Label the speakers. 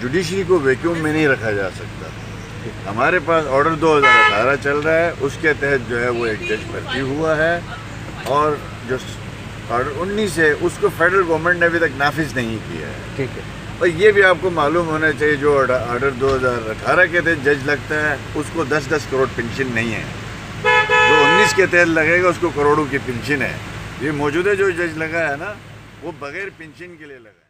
Speaker 1: Judiciary को vacuum में नहीं रखा जा सकता। हमारे पास ऑर्डर 2018 चल रहा है उसके तहत जो है वो एक जज भर्ती हुआ है और जो ऑर्डर 19 है उसको फेडरल गवर्नमेंट ने अभी तक नाफिज नहीं किया है।
Speaker 2: ठीक है।
Speaker 1: और ये भी आपको मालूम होना चाहिए जो ऑर्डर 2018 के तहत जज लगता है उसको 10-10 करोड़ पेंशन नहीं है। जो 19 के तहत लगेगा उसको करोड़ों की पेंशन है। ये मौजूदा जो जज लगा है ना वो बगैर पेंशन के लिए लगा है।